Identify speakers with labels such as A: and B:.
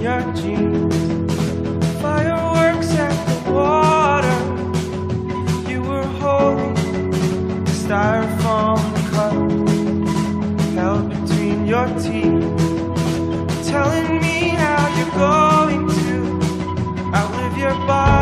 A: your jeans. Fireworks at the water. You were holding the styrofoam cup held between your teeth. Telling me how you're going to outlive your body.